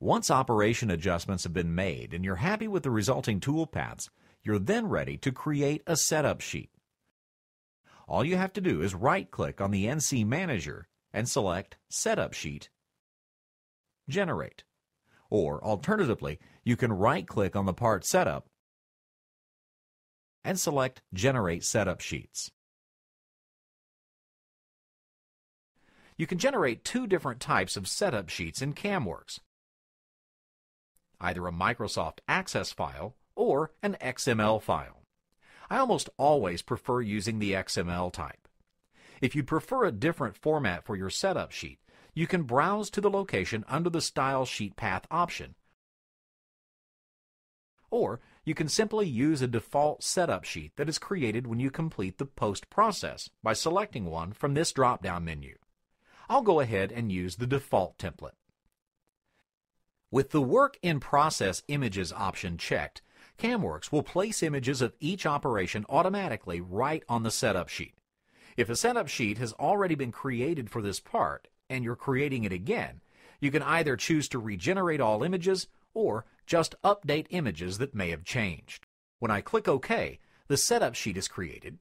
Once operation adjustments have been made and you're happy with the resulting toolpaths, you're then ready to create a setup sheet. All you have to do is right-click on the NC Manager and select Setup Sheet, Generate. Or alternatively, you can right-click on the part Setup and select Generate Setup Sheets. You can generate two different types of setup sheets in CamWorks. Either a Microsoft Access file or an XML file. I almost always prefer using the XML type. If you'd prefer a different format for your setup sheet, you can browse to the location under the Style Sheet Path option. Or you can simply use a default setup sheet that is created when you complete the post process by selecting one from this drop-down menu. I'll go ahead and use the default template. With the Work in Process Images option checked, CamWorks will place images of each operation automatically right on the setup sheet. If a setup sheet has already been created for this part and you're creating it again, you can either choose to regenerate all images or just update images that may have changed. When I click OK, the setup sheet is created